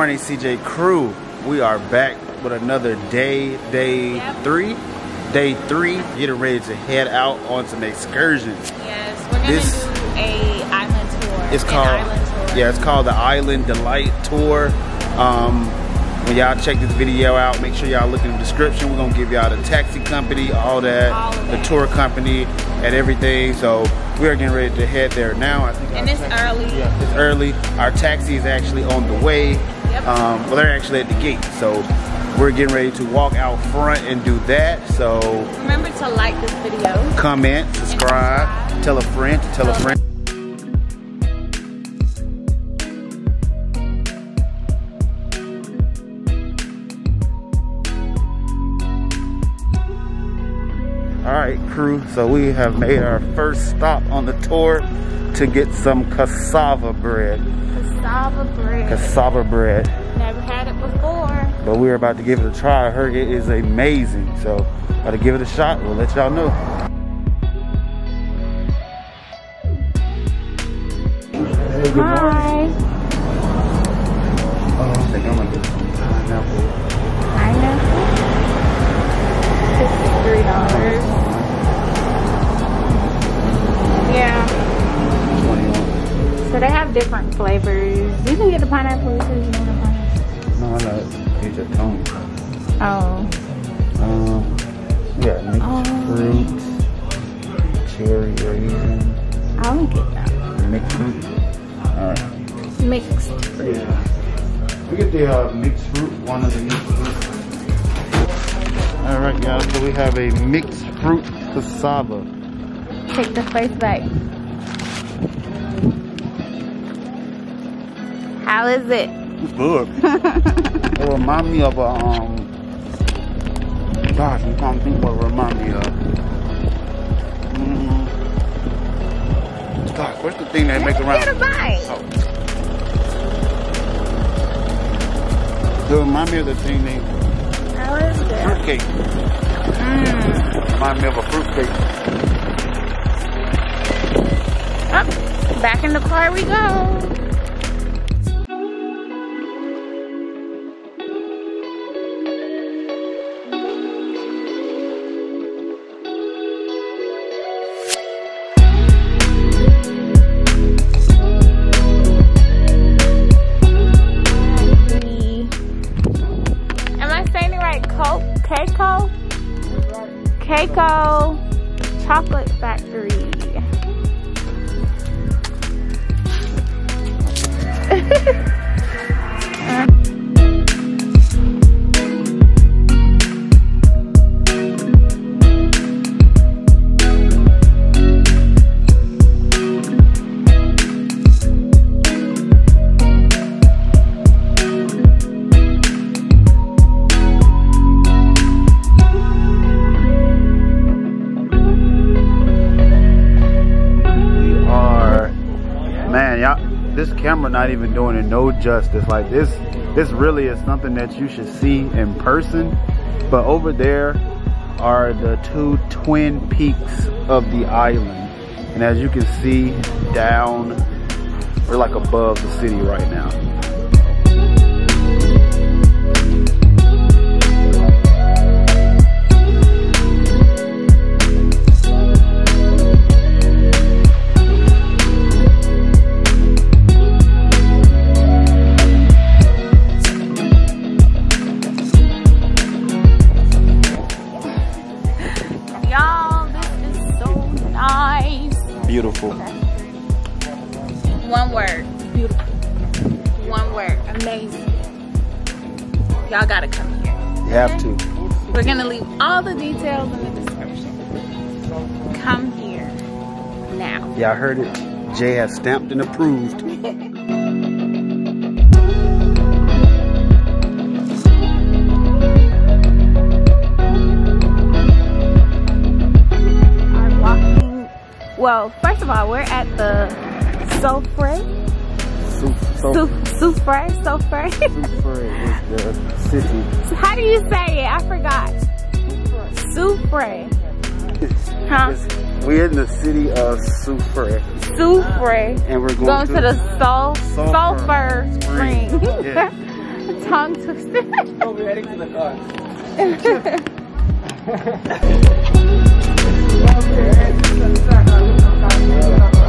Morning, CJ Crew. We are back with another day, day Yep. three. Day three, getting ready to head out on some excursions. Yes, we're gonna This- do a island tour. It's called, island tour. yeah, it's called the Island Delight Tour. Um, when y'all check this video out, make sure y'all look in the description. We're gonna give y'all the taxi company, all that, All the that. tour company, and everything. So we are getting ready to head there now. I think And it's taxi- early. Yeah, it's early. Our taxi is actually on the way. Um, well, they're actually at the gate, so we're getting ready to walk out front and do that. So Remember to like this video. comment, subscribe, subscribe. tell a friend, to tell Tell a friend. All right, crew. So we have made our first stop on the tour to get some cassava bread. Cassava bread. Cassava bread. Never had it before. But we're about to give it a try. I heard it is amazing. So, about to give it a shot. We'll let y'all know. Hi. Oh, I think I'm gonna get pineapple. Pineapple. Fifty-three dollars. Yeah. 21. So they have different flavors. You can get the pineapple too. You want a pineapple? No, no, these are Tony. Oh. Um, got mixed Oh. fruit, cherry raisin, I'll get that. mixed fruit. All right. Mixed. Yeah. We get the uh, mixed fruit, one of the mixed fruit. All right, guys. So we have a mixed fruit cassava. Take the face back. How is it? It's good. it remind me of a um. Gosh, I'm trying to think what it remind me of. Mm. Gosh, what's the thing they make around? Get a bite. Oh. It remind me of the thing they How is it? fruitcake. Mm. Remind me of a fruitcake. Oh, back in the car we go. Chocolate Factory. This camera not even doing it no justice. Like this, this really is something that you should see in person. But over there are the two twin peaks of the island, and as you can see down, we're like above the city right now. You have to. We're gonna leave all the details in the description. Come here now. Yeah, I heard it. Jay has stamped and approved. Walking. Well, first of all, we're at the Soufre. So, so, Sou- Soufre. Soufre. Soufre is the city. How do you say it? I forgot. Soufre. Huh? We're in the city of Soufre, Soufre. and we're going, Going to the Sul- Sulphur Spring. yeah. Tongue twisted. Oh, we're heading to the car. It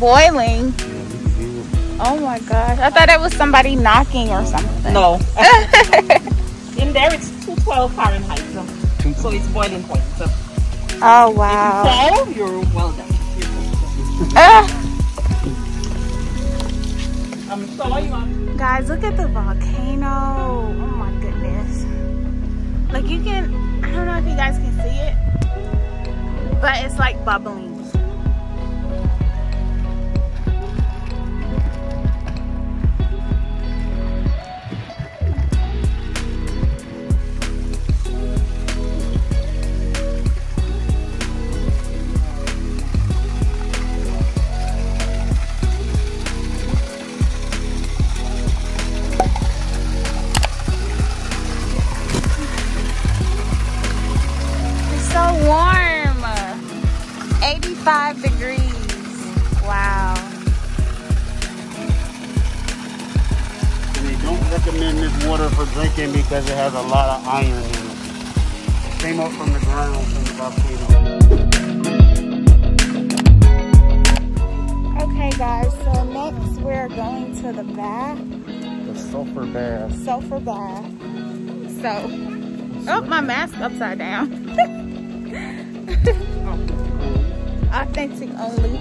boiling. Oh my gosh. I thought it was somebody knocking or something. No. In there it's 212 Fahrenheit. So, so it's boiling point. So Oh wow. fall, you're well done. I'm sorry, man. Guys, look at the volcano. Oh my goodness. Like you can, I don't know if you guys can see it, but it's like bubbling. Has a lot of iron in it. Came up from the ground from the volcano. Okay, guys, so next we're going to the bath, The sulfur bath. sulfur bath. So, oh, my mask upside down. Authentic only.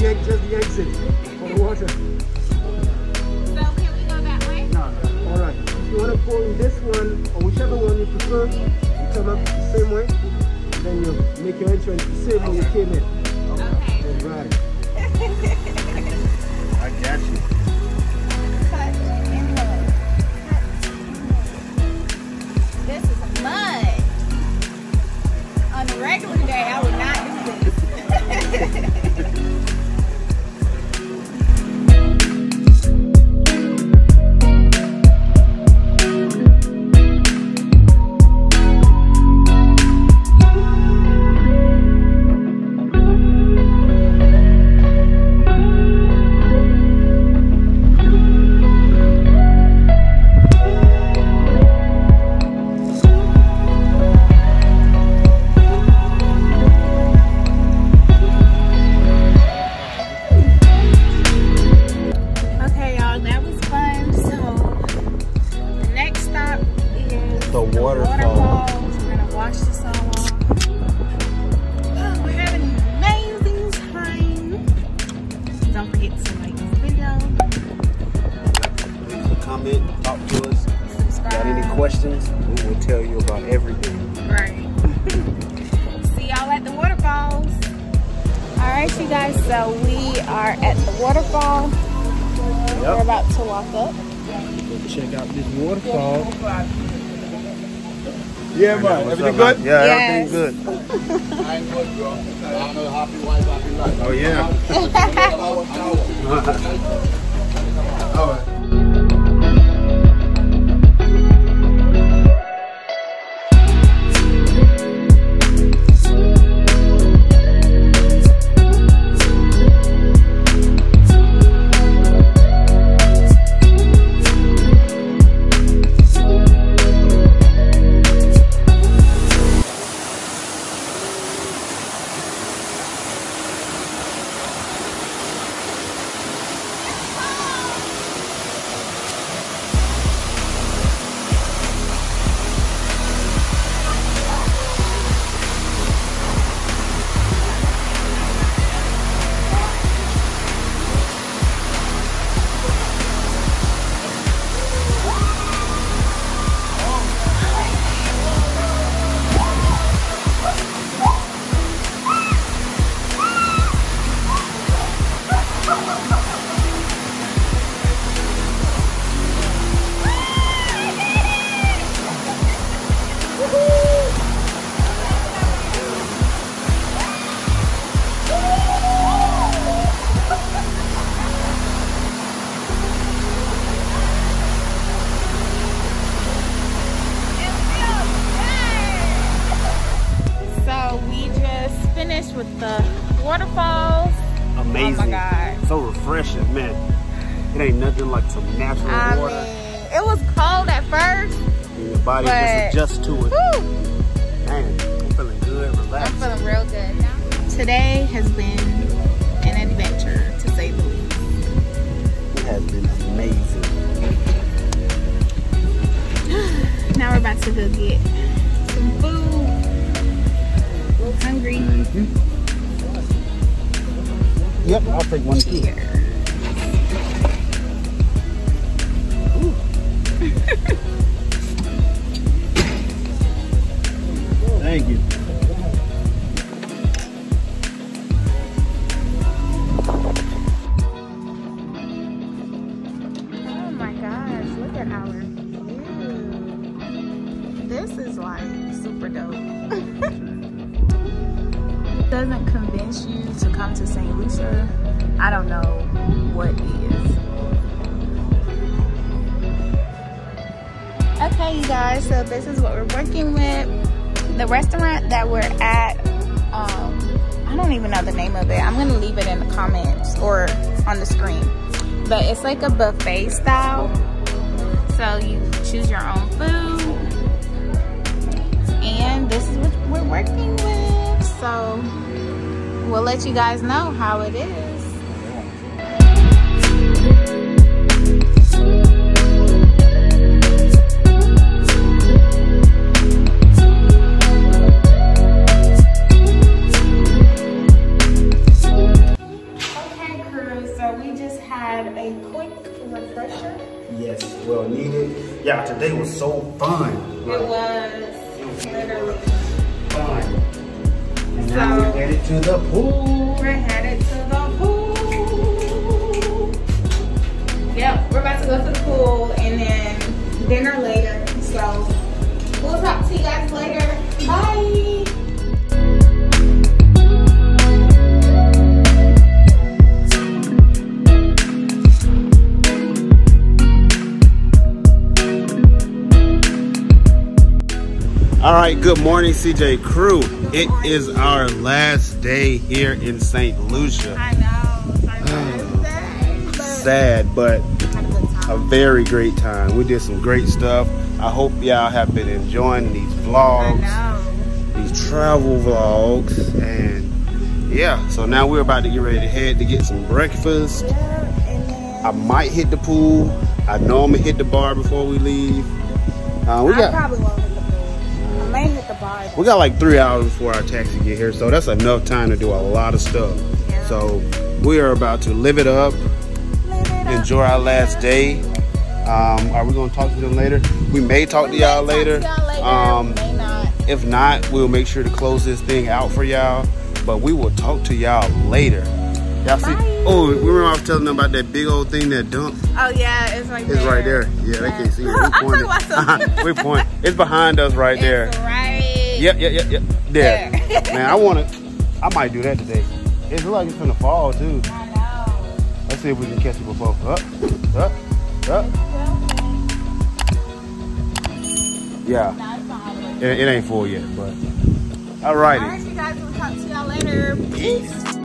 The, ex- just the exit for the water. So can we go that way? No. All right. If you want to pour in this one or whichever one you prefer, you come up the same way. And then you make your entrance the same way you came in. Okay. All right. I got you. Touch and mud. This is mud. On a regular day, I would not do this. right, you guys. So we are at the waterfall. We're about to walk up. Check out this waterfall. Yeah, man. Everything good? Yeah, Yes. everything's good. I ain't good, bro. I know happy wife, happy life. Oh, yeah. All right. Body but- just adjusts to it. Man, I'm feeling good, I'm relaxed. feeling real good. Today has been an adventure, to say the least. It has been amazing. Now we're about to go get some food. We're hungry. Mm-hmm. Yep, I'll take one too. You guys, so this is what we're working with. The restaurant that we're at, um, I don't even know the name of it. I'm gonna leave it in the comments or on the screen. But it's like a buffet style. So you choose your own food. And this is what we're working with. So we'll let you guys know how it is. Good morning, CJ Crew. It is our last day here in St. Lucia. I know. It's our birthday, but Sad, but a a very great time. We did some great stuff. I hope y'all have been enjoying these vlogs, these travel vlogs, and yeah. So now we're about to get ready to head to get some breakfast. Yeah, and then I might hit the pool. I know I'm gonna hit the bar before we leave. Uh, we I got we got like three hours before our taxi get here, so that's enough time to do a lot of stuff. Yeah. So we are about to live it up, Live it up. enjoy our last day. Um, are we gonna talk to them later? We may talk We to y'all later. to later, Um, not. if not, we'll make sure to close this thing out for y'all. But we will talk to y'all later. Y'all see? Oh, remember I was telling them about that big old thing that dumped? Oh yeah, it's right It's there. right there. Yeah, they can't see it. We I'm pointed. talking about some- we point. It's behind us right there. It's right. Yep, yep, yep, yep. There. There. Man, I want to. I might do that today. It looks like it's gonna fall too. I know. Let's see if we can catch it before. Up, up, up. Yeah, No, it's not all the way. it, it ain't full yet, but. Alrighty. All right, you guys. We'll talk to y'all later. Peace.